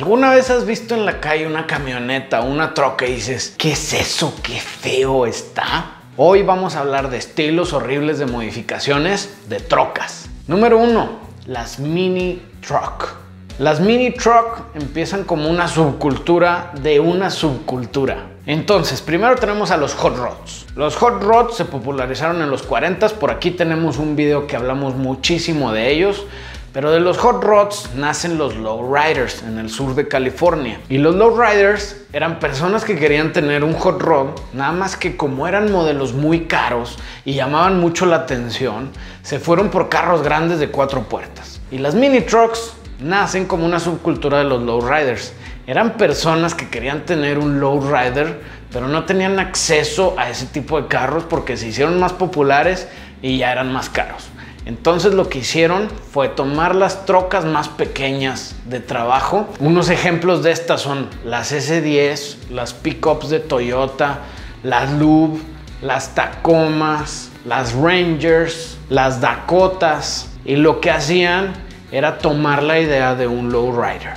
¿Alguna vez has visto en la calle una camioneta, una troca y dices, ¿qué es eso? ¿Qué feo está? Hoy vamos a hablar de estilos horribles de modificaciones de trocas. Número uno, las mini truck. Las mini truck empiezan como una subcultura de una subcultura. Entonces, primero tenemos a los hot rods. Los hot rods se popularizaron en los 40s, por aquí tenemos un video que hablamos muchísimo de ellos. Pero de los hot rods nacen los lowriders en el sur de California. Y los lowriders eran personas que querían tener un hot rod, nada más que como eran modelos muy caros y llamaban mucho la atención, se fueron por carros grandes de cuatro puertas. Y las mini trucks nacen como una subcultura de los lowriders. Eran personas que querían tener un lowrider, pero no tenían acceso a ese tipo de carros porque se hicieron más populares y ya eran más caros. Entonces lo que hicieron fue tomar las trocas más pequeñas de trabajo. Unos ejemplos de estas son las S10, las pickups de Toyota, las Lube, las Tacomas, las Rangers, las Dakotas. Y lo que hacían era tomar la idea de un lowrider.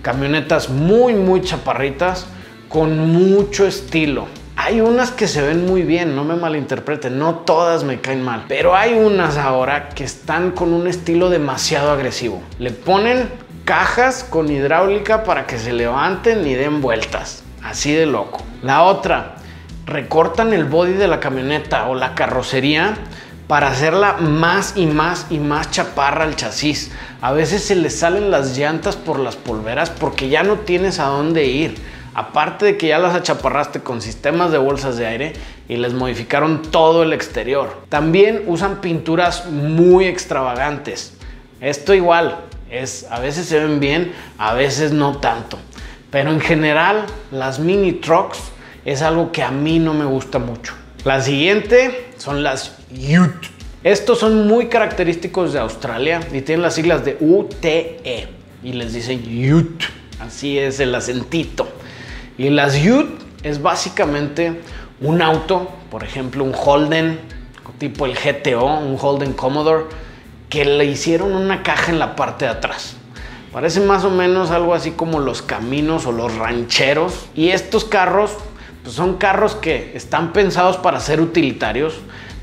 Camionetas muy, muy chaparritas con mucho estilo hay unas que se ven muy bien, no me malinterpreten, no todas me caen mal, pero hay unas ahora que están con un estilo demasiado agresivo. Le ponen cajas con hidráulica para que se levanten y den vueltas, así de loco. La otra, recortan el body de la camioneta o la carrocería para hacerla más y más y más chaparra al chasis. A veces se le salen las llantas por las polveras porque ya no tienes a dónde ir. Aparte de que ya las achaparraste con sistemas de bolsas de aire y les modificaron todo el exterior. También usan pinturas muy extravagantes. Esto igual, es, a veces se ven bien, a veces no tanto. Pero en general, las mini trucks es algo que a mí no me gusta mucho. La siguiente son las Ute. Estos son muy característicos de Australia y tienen las siglas de UTE y les dicen Ute. Así es el acentito. Y las Ute es básicamente un auto, por ejemplo, un Holden, tipo el GTO, un Holden Commodore, que le hicieron una caja en la parte de atrás. Parece más o menos algo así como los caminos o los rancheros. Y estos carros pues son carros que están pensados para ser utilitarios,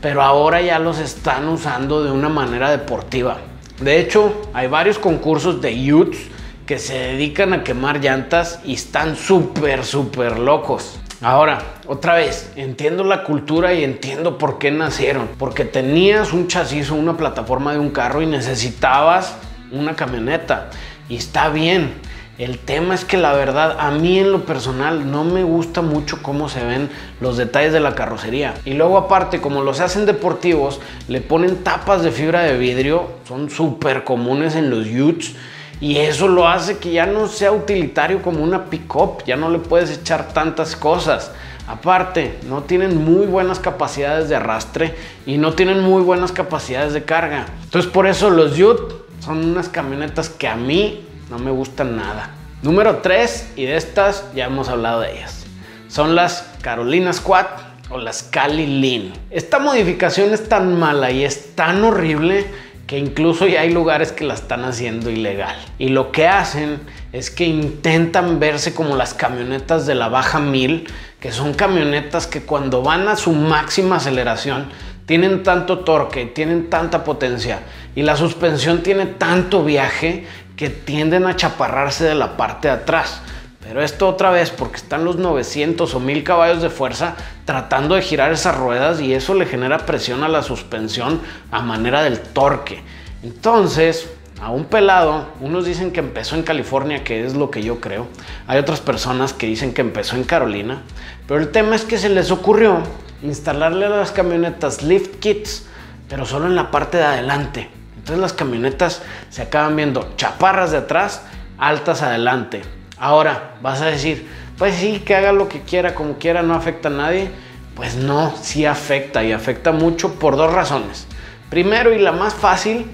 pero ahora ya los están usando de una manera deportiva. De hecho, hay varios concursos de Utes que se dedican a quemar llantas y están súper, súper locos. Ahora, otra vez, entiendo la cultura y entiendo por qué nacieron. Porque tenías un chasis o una plataforma de un carro y necesitabas una camioneta. Y está bien. El tema es que la verdad, a mí en lo personal no me gusta mucho cómo se ven los detalles de la carrocería. Y luego aparte, como los hacen deportivos, le ponen tapas de fibra de vidrio. Son súper comunes en los Utes y eso lo hace que ya no sea utilitario como una pick-up, ya no le puedes echar tantas cosas. Aparte, no tienen muy buenas capacidades de arrastre y no tienen muy buenas capacidades de carga. Entonces por eso los Ute son unas camionetas que a mí no me gustan nada. Número 3, y de estas ya hemos hablado de ellas, son las Carolina Squad o las Cali Lean. Esta modificación es tan mala y es tan horrible que incluso ya hay lugares que la están haciendo ilegal. Y lo que hacen es que intentan verse como las camionetas de la baja 1000, que son camionetas que cuando van a su máxima aceleración tienen tanto torque, tienen tanta potencia y la suspensión tiene tanto viaje que tienden a chaparrarse de la parte de atrás. Pero esto otra vez porque están los 900 o 1000 caballos de fuerza tratando de girar esas ruedas y eso le genera presión a la suspensión a manera del torque. Entonces, a un pelado, unos dicen que empezó en California, que es lo que yo creo. Hay otras personas que dicen que empezó en Carolina. Pero el tema es que se les ocurrió instalarle a las camionetas lift kits, pero solo en la parte de adelante. Entonces las camionetas se acaban viendo chaparras de atrás, altas adelante. Ahora, vas a decir, pues sí, que haga lo que quiera, como quiera, no afecta a nadie. Pues no, sí afecta y afecta mucho por dos razones. Primero y la más fácil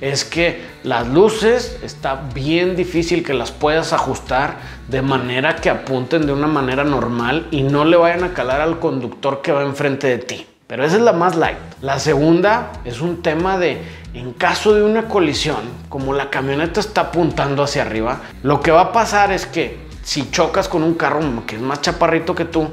es que las luces está bien difícil que las puedas ajustar de manera que apunten de una manera normal y no le vayan a calar al conductor que va enfrente de ti. Pero esa es la más light. La segunda es un tema de en caso de una colisión, como la camioneta está apuntando hacia arriba, lo que va a pasar es que si chocas con un carro que es más chaparrito que tú,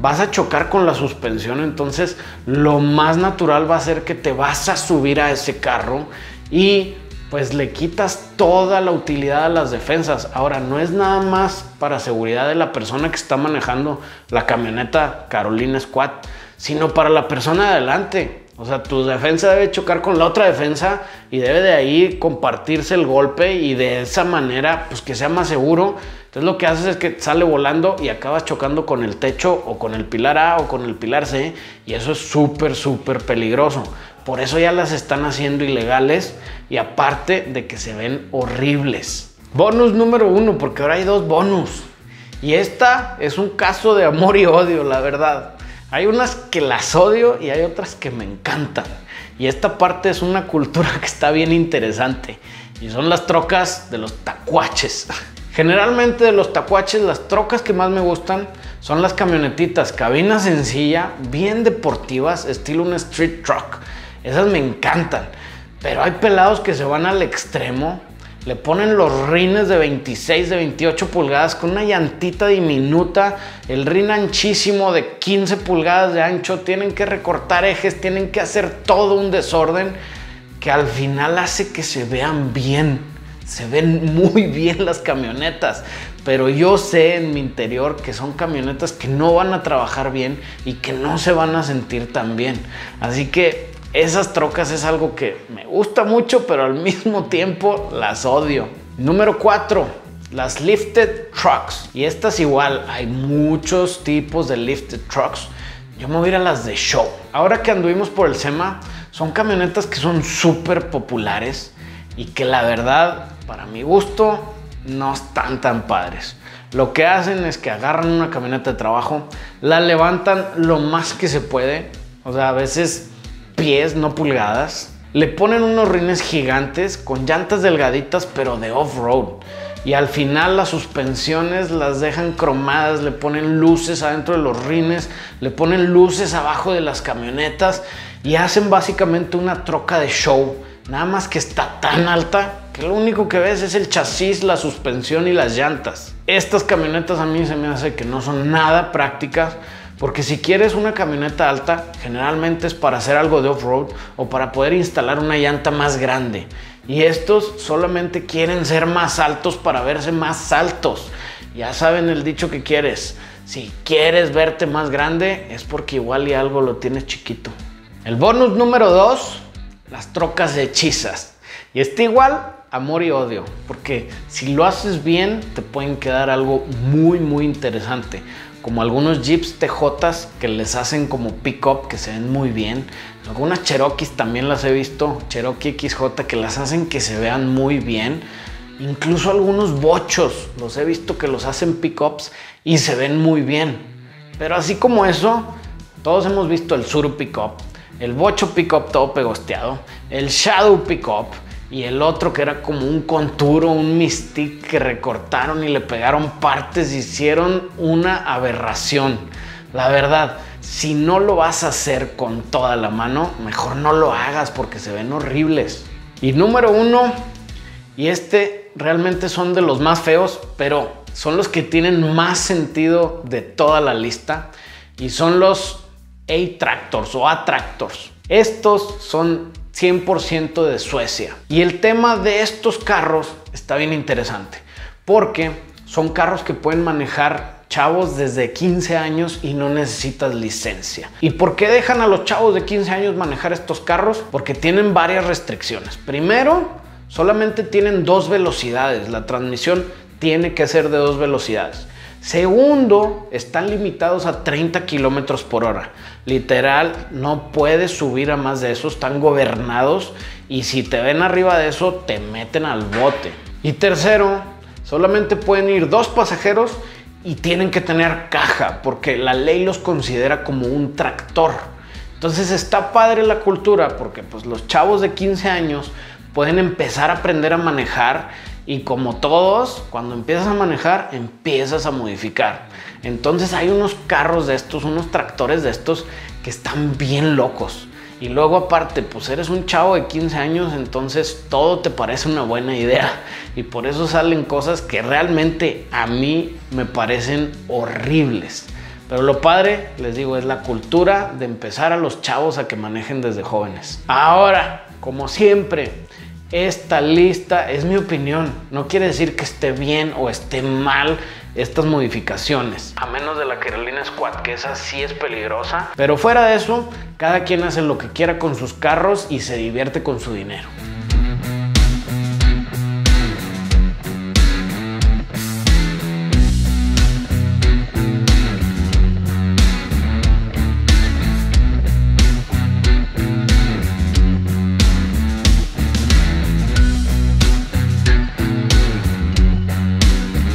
vas a chocar con la suspensión, entonces lo más natural va a ser que te vas a subir a ese carro y pues le quitas toda la utilidad a las defensas. Ahora, no es nada más para seguridad de la persona que está manejando la camioneta Carolina Squad, sino para la persona de adelante. O sea, tu defensa debe chocar con la otra defensa y debe de ahí compartirse el golpe y de esa manera, pues que sea más seguro. Entonces lo que haces es que sale volando y acabas chocando con el techo o con el pilar A o con el pilar C y eso es súper, súper peligroso. Por eso ya las están haciendo ilegales y aparte de que se ven horribles. Bonus número uno, porque ahora hay dos bonus. Y esta es un caso de amor y odio, la verdad. Hay unas que las odio y hay otras que me encantan. Y esta parte es una cultura que está bien interesante. Y son las trocas de los tacuaches. Generalmente de los tacuaches, las trocas que más me gustan son las camionetitas, cabina sencilla, bien deportivas, estilo un street truck. Esas me encantan. Pero hay pelados que se van al extremo le ponen los rines de 26, de 28 pulgadas con una llantita diminuta, el rin anchísimo de 15 pulgadas de ancho, tienen que recortar ejes, tienen que hacer todo un desorden que al final hace que se vean bien. Se ven muy bien las camionetas, pero yo sé en mi interior que son camionetas que no van a trabajar bien y que no se van a sentir tan bien. Así que esas trocas es algo que me gusta mucho, pero al mismo tiempo las odio. Número 4. Las lifted trucks. Y estas igual, hay muchos tipos de lifted trucks. Yo me voy a ir a las de show. Ahora que anduvimos por el SEMA, son camionetas que son súper populares y que la verdad, para mi gusto, no están tan padres. Lo que hacen es que agarran una camioneta de trabajo, la levantan lo más que se puede. O sea, a veces pies, no pulgadas. Le ponen unos rines gigantes con llantas delgaditas pero de off-road. Y al final las suspensiones las dejan cromadas, le ponen luces adentro de los rines, le ponen luces abajo de las camionetas y hacen básicamente una troca de show. Nada más que está tan alta que lo único que ves es el chasis, la suspensión y las llantas. Estas camionetas a mí se me hace que no son nada prácticas porque si quieres una camioneta alta, generalmente es para hacer algo de off-road o para poder instalar una llanta más grande. Y estos solamente quieren ser más altos para verse más altos. Ya saben el dicho que quieres. Si quieres verte más grande es porque igual y algo lo tienes chiquito. El bonus número 2, las trocas hechizas. Y está igual amor y odio, porque si lo haces bien te pueden quedar algo muy muy interesante como algunos Jeeps TJs que les hacen como pick-up que se ven muy bien. Algunas Cherokees también las he visto, Cherokee XJ que las hacen que se vean muy bien. Incluso algunos bochos los he visto que los hacen pick-ups y se ven muy bien. Pero así como eso, todos hemos visto el Suru Pickup, el bocho Pickup todo pegosteado, el Shadow Pickup y el otro que era como un conturo, un mystic que recortaron y le pegaron partes hicieron una aberración. La verdad, si no lo vas a hacer con toda la mano, mejor no lo hagas porque se ven horribles. Y número uno, y este realmente son de los más feos, pero son los que tienen más sentido de toda la lista, y son los A-Tractors o A-Tractors. Estos son 100% de Suecia. Y el tema de estos carros está bien interesante, porque son carros que pueden manejar chavos desde 15 años y no necesitas licencia. ¿Y por qué dejan a los chavos de 15 años manejar estos carros? Porque tienen varias restricciones. Primero, solamente tienen dos velocidades. La transmisión tiene que ser de dos velocidades. Segundo, están limitados a 30 kilómetros por hora. Literal, no puedes subir a más de eso, están gobernados y si te ven arriba de eso, te meten al bote. Y tercero, solamente pueden ir dos pasajeros y tienen que tener caja porque la ley los considera como un tractor. Entonces está padre la cultura porque pues los chavos de 15 años pueden empezar a aprender a manejar y como todos, cuando empiezas a manejar, empiezas a modificar. Entonces hay unos carros de estos, unos tractores de estos que están bien locos. Y luego aparte, pues eres un chavo de 15 años, entonces todo te parece una buena idea. Y por eso salen cosas que realmente a mí me parecen horribles. Pero lo padre, les digo, es la cultura de empezar a los chavos a que manejen desde jóvenes. Ahora, como siempre, esta lista es mi opinión. No quiere decir que esté bien o esté mal estas modificaciones. A menos de la Carolina Squad, que esa sí es peligrosa. Pero fuera de eso, cada quien hace lo que quiera con sus carros y se divierte con su dinero.